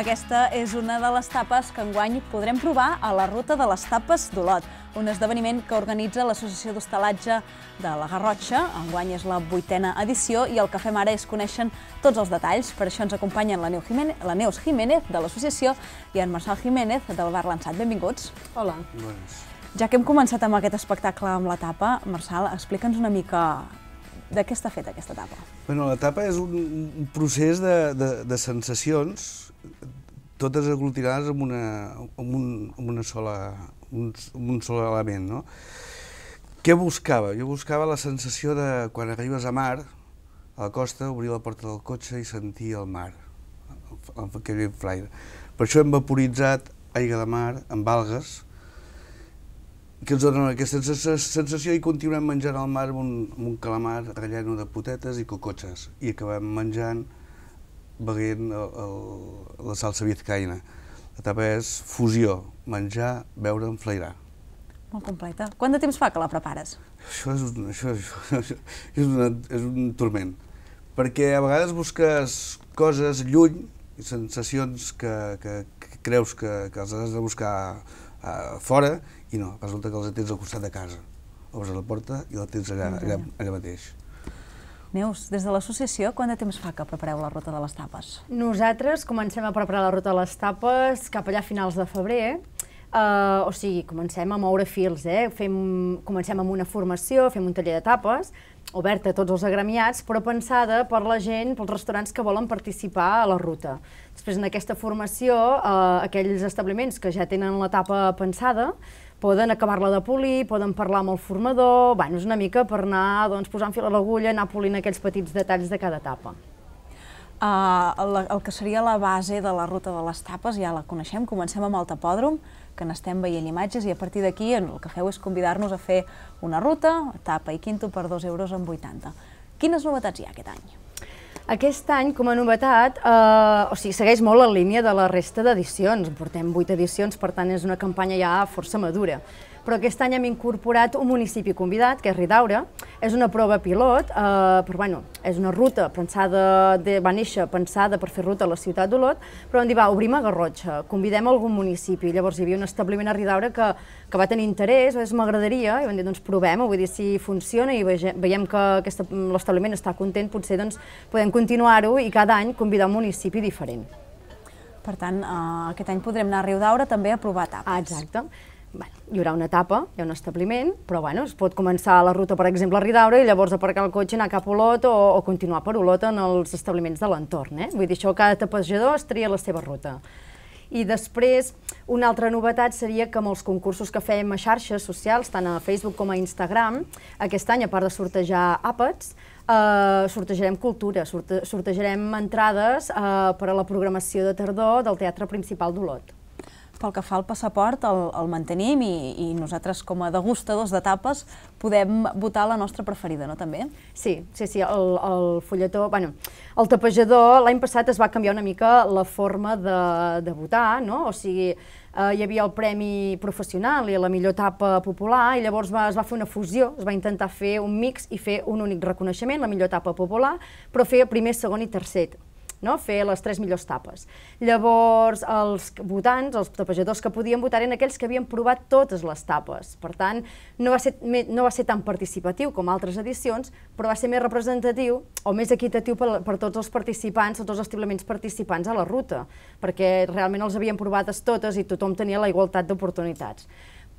Aquesta és una de les tapes que enguany podrem provar a la Ruta de les Tapes d'Olot, un esdeveniment que organitza l'Associació d'Hostalatge de la Garrotxa. Enguany és la vuitena edició i el que fem ara és conèixer tots els detalls. Per això ens acompanyen la, Neus Jiménez, la Neus Jiménez de l'associació i en Marçal Jiménez del Bar Lançat. Benvinguts. Hola. Bones. Ja que hem començat amb aquest espectacle amb la tapa, Marçal, explica'ns una mica de què està feta aquesta tapa. Bueno, la tapa és un, un procés de, de, de sensacions totes aglutinades amb, una, amb, un, amb una sola, un, amb un sol element, no? Què buscava? Jo buscava la sensació de, quan arribes a mar, a la costa, obrir la porta del cotxe i sentir el mar, aquell flaire. Per això hem vaporitzat aigua de mar amb algues, que ens donen aquesta sensació i continuem menjant al mar amb un, amb un calamar relleno de potetes i cocotxes i acabem menjant beguent el, el, la salsa vizcaïna. La tapa és fusió, menjar, beure, enflairar. Molt completa. Quant de temps fa que la prepares? Això és un, això, això, és, una, és un torment, perquè a vegades busques coses lluny, sensacions que, que, que creus que, que els has de buscar a, fora i no, resulta que els tens al costat de casa. Obres la porta i la tens allà, allà, allà mateix. Neus, des de l'associació, quant de temps fa que prepareu la ruta de les tapes? Nosaltres comencem a preparar la ruta de les tapes cap allà a finals de febrer, Uh, o sigui, comencem a moure fils, eh? fem, comencem amb una formació, fem un taller de tapes, oberta a tots els agremiats, però pensada per la gent, pels restaurants que volen participar a la ruta. Després, en aquesta formació, uh, aquells establiments que ja tenen la tapa pensada, poden acabar-la de polir, poden parlar amb el formador, bueno, és una mica per anar doncs, posant fil a l'agulla, anar polint aquells petits detalls de cada etapa. Uh, el, el que seria la base de la ruta de les tapes ja la coneixem, comencem amb el tapòdrom, que n'estem veient imatges i a partir d'aquí el que feu és convidar-nos a fer una ruta, tapa i quinto per 2 euros en 80. Quines novetats hi ha aquest any? Aquest any, com a novetat, eh, o sigui, segueix molt la línia de la resta d'edicions. Portem vuit edicions, per tant és una campanya ja força madura però aquest any hem incorporat un municipi convidat, que és Ridaura. És una prova pilot, eh, però bueno, és una ruta pensada, de, va néixer pensada per fer ruta a la ciutat d'Olot, però vam dir, va, obrim a Garrotxa, convidem algun municipi. Llavors hi havia un establiment a Ridaura que, que va tenir interès, m'agradaria, i vam dir, doncs provem-ho, vull dir, si funciona i veiem que l'establiment està content, potser doncs podem continuar-ho i cada any convidar un municipi diferent. Per tant, eh, aquest any podrem anar a Riudaura també a provar tapes. Ah, exacte bueno, hi haurà una etapa, hi ha un establiment, però bueno, es pot començar la ruta, per exemple, a Ridaura i llavors aparcar el cotxe, anar cap a Olot o, o continuar per Olot en els establiments de l'entorn. Eh? Vull dir, això cada tapejador es tria la seva ruta. I després, una altra novetat seria que amb els concursos que fem a xarxes socials, tant a Facebook com a Instagram, aquest any, a part de sortejar àpats, eh, sortejarem cultura, sorte sortejarem entrades eh, per a la programació de tardor del Teatre Principal d'Olot pel que fa al passaport el, el mantenim i, i nosaltres com a degustadors d'etapes podem votar la nostra preferida, no també? Sí, sí, sí, el, el fulletó, bueno, el tapejador l'any passat es va canviar una mica la forma de, de votar, no? O sigui, eh, hi havia el Premi Professional i la millor etapa popular i llavors va, es va fer una fusió, es va intentar fer un mix i fer un únic reconeixement, la millor etapa popular, però fer primer, segon i tercer no? fer les tres millors tapes. Llavors, els votants, els tapejadors que podien votar eren aquells que havien provat totes les tapes. Per tant, no va ser, no va ser tan participatiu com altres edicions, però va ser més representatiu o més equitatiu per, per tots els participants, tots els establiments participants a la ruta, perquè realment els havien provades totes i tothom tenia la igualtat d'oportunitats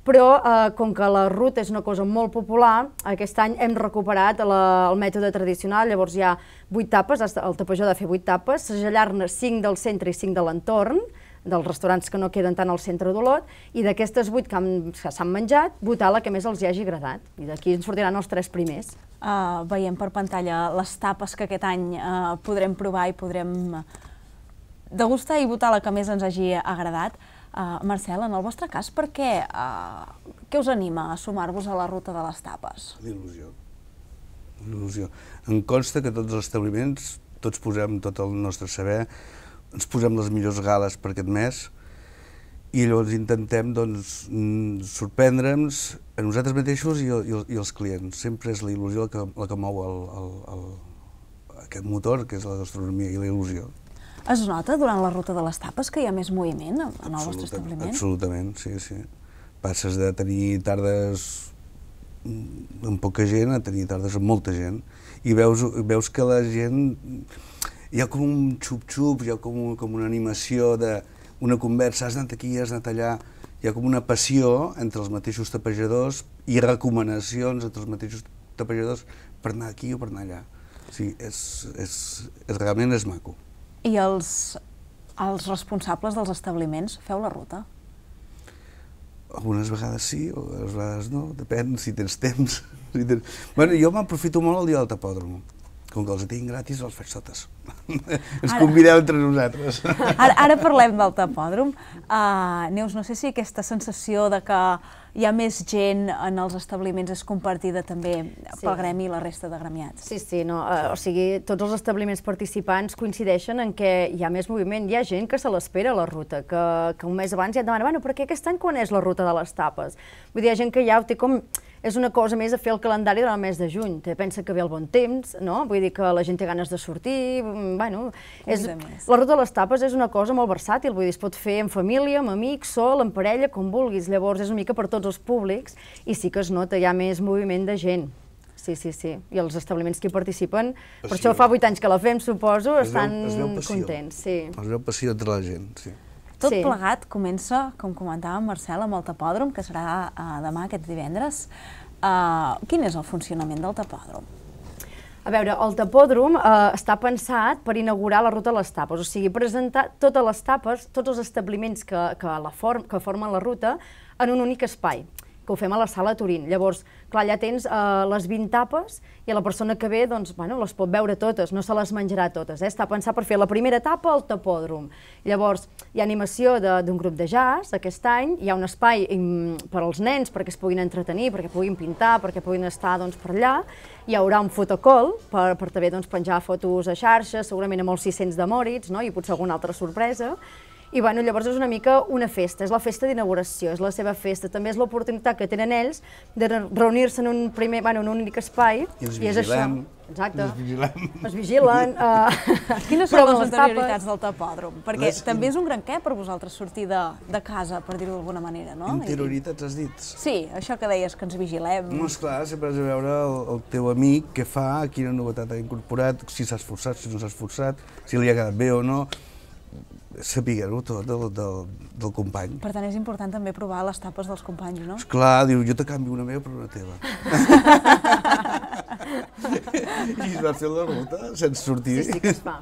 però eh, com que la ruta és una cosa molt popular, aquest any hem recuperat la, el mètode tradicional, llavors hi ha vuit tapes, el tapejó ha de fer vuit tapes, segellar-ne cinc del centre i cinc de l'entorn, dels restaurants que no queden tant al centre d'Olot, i d'aquestes vuit que, que s'han menjat, votar la que més els hi hagi agradat. I d'aquí ens sortiran els tres primers. Uh, veiem per pantalla les tapes que aquest any uh, podrem provar i podrem degustar i votar la que més ens hagi agradat. Uh, Marcel, en el vostre cas, per què, uh, què us anima a sumar-vos a la ruta de les tapes? L'il·lusió. L'il·lusió. Em consta que tots els establiments, tots posem tot el nostre saber, ens posem les millors gales per aquest mes, i llavors intentem doncs, sorprendre'ns a nosaltres mateixos i, i, i els clients. Sempre és la il·lusió la que, la que mou el, el, el, aquest motor, que és la gastronomia i la il·lusió. Es nota durant la ruta de les tapes que hi ha més moviment en el vostre establiment? Absolutament, sí, sí. Passes de tenir tardes mm, amb poca gent a tenir tardes amb molta gent. I veus, veus que la gent... Hi ha com un xup-xup, hi ha com, un, com una animació de una conversa, has anat aquí, has anat allà, hi ha com una passió entre els mateixos tapejadors i recomanacions entre els mateixos tapejadors per anar aquí o per anar allà. O sigui, és, és, és, realment és maco. I els, els responsables dels establiments feu la ruta? Algunes vegades sí, algunes vegades no, depèn si tens temps. Si tens... Bueno, jo m'aprofito molt el dia del tapòdrom. Com que els tinc gratis, els faig totes. Ens Ara- convideu entre nosaltres. Ara, ara parlem del tapòdrom. Uh, Neus, no sé si aquesta sensació de que hi ha més gent en els establiments és compartida també Sí. pel gremi i la resta de gremiats. Sí, sí, no, eh, o sigui, tots els establiments participants coincideixen en què hi ha més moviment, hi ha gent que se l'espera a la ruta, que, que un mes abans ja et demana, bueno, però què aquest any quan és la ruta de les tapes? Vull dir, hi ha gent que ja ho té com... És una cosa més a fer el calendari durant el mes de juny, te pensa que ve el bon temps, no? Vull dir que la gent té ganes de sortir, mm, bueno... És, la ruta de les tapes és una cosa molt versàtil, vull dir, es pot fer en família, amb amics, sol, en parella, com vulguis, llavors és una mica per tots els públics i sí que es nota, hi ha més moviment de gent. Sí, sí, sí. I els establiments que hi participen, per Passió. això fa vuit anys que la fem, suposo, Es veu- estan es veu contents. Sí. Es veu passió entre la gent, sí. Tot Sí. plegat comença, com comentava en Marcel, amb el tapòdrom, que serà uh, demà, aquest divendres. Uh, quin és el funcionament del tapòdrom? A veure, el tapòdrom eh, està pensat per inaugurar la ruta de les tapes, o sigui, presentar totes les tapes, tots els establiments que, que, la form, que formen la ruta en un únic espai, que ho fem a la sala Turín. Llavors, clar, allà tens eh, les 20 tapes i la persona que ve, doncs, bueno, les pot veure totes, no se les menjarà totes. Eh? Està pensat per fer la primera etapa al tapòdrom. Llavors, hi ha animació d'un grup de jazz aquest any, hi ha un espai mm, per als nens perquè es puguin entretenir, perquè puguin pintar, perquè puguin estar doncs, per allà. Hi haurà un fotocall per, per també doncs, penjar fotos a xarxes, segurament amb els 600 de Moritz, no? i potser alguna altra sorpresa. I bueno, llavors és una mica una festa, és la festa d'inauguració, és la seva festa. També és l'oportunitat que tenen ells de re- reunir-se en un primer, bueno, en un únic espai. I els és això. vigilem. Exacte. Els vigilem. Es vigilen. Uh, Quines són les anterioritats del tapòdrom? Perquè Les- també és un gran què per vosaltres sortir de, de casa, per dir-ho d'alguna manera, no? I- Interioritats has dit? Sí, això que deies, que ens vigilem. No, esclar, sempre has de veure el, el teu amic, què fa, quina novetat ha incorporat, si s'ha esforçat, si no s'ha esforçat, si li ha quedat bé o no, saber-ho tot del, del, del company. Per tant, és important també provar les tapes dels companys, no? Esclar, diu, jo te canvio una meva per una teva. I es va fer la ruta sense sortir. Sí, sí que es fa.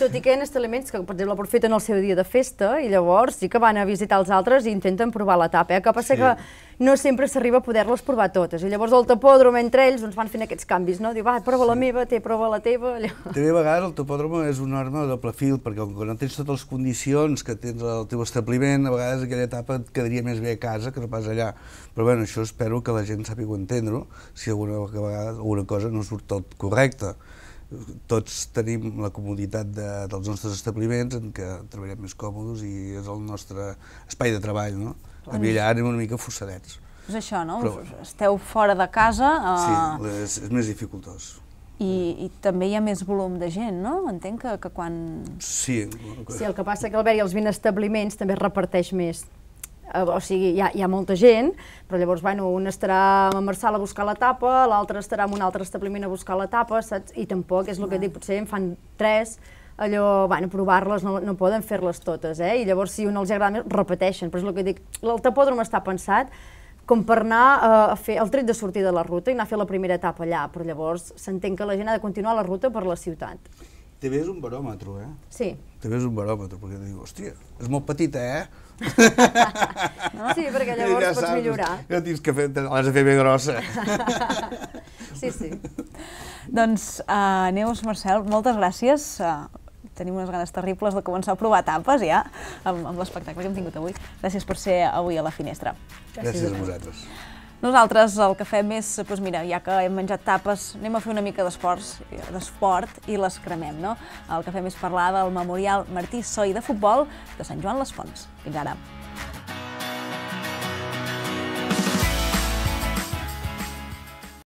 Tot i que hi ha establiments que, per exemple, aprofiten el seu dia de festa i llavors sí que van a visitar els altres i intenten provar la tapa. Eh? Que passa Sí. que no sempre s'arriba a poder-les provar totes. I llavors el tapòdrom entre ells doncs, van fent aquests canvis, no? Diu, va, prova la meva, té, prova la teva. Allò. També a vegades el topòdrom és una arma de doble fil, perquè com que no tens totes les condicions que tens al teu establiment, a vegades aquella etapa et quedaria més bé a casa que no pas allà. Però bueno, això espero que la gent sàpiga entendre-ho, si alguna vegada alguna cosa no surt tot correcte. Tots tenim la comoditat de, dels nostres establiments en què treballem més còmodes i és el nostre espai de treball, no? A mi allà anem una mica fossadets. És això, no? Però- Esteu fora de casa Sí, uh, és, és més dificultós. i, i també hi ha més volum de gent, no? Entenc que, que quan... Sí, Sí, el que passa que al haver-hi els 20 establiments també es reparteix més. Eh, O sigui, hi ha, hi ha molta gent, però llavors, bueno, un estarà en Marçal a buscar la tapa, l'altre estarà en un altre establiment a buscar la tapa, saps? I tampoc, és el que dic, potser en fan tres, allò, bueno, provar-les, no, no poden fer-les totes, eh? I llavors, si un els agrada més, repeteixen, però és el que dic, el tapòdrom està pensat com per anar eh, a fer el tret de sortir de la ruta i anar a fer la primera etapa allà, però llavors s'entén que la gent ha de continuar la ruta per la ciutat. TV és un baròmetre, eh? Sí, També és un baròmetre, perquè diu, hòstia, és molt petita, eh? sí perquè llavors pots millorar. Ja tens que fer, l'has de fer ben grossa. Sí, sí. Doncs, uh, Neus, Marcel, moltes gràcies. Uh, tenim unes ganes terribles de començar a provar tapes ja, amb, amb l'espectacle que hem tingut avui. Gràcies per ser avui a la finestra. Gràcies a vosaltres. Nosaltres el que fem és, doncs mira, ja que hem menjat tapes, anem a fer una mica d'esport i les cremem, no? El que fem és parlar del Memorial Martí Soy de Futbol de Sant Joan les Fonts. Fins ara.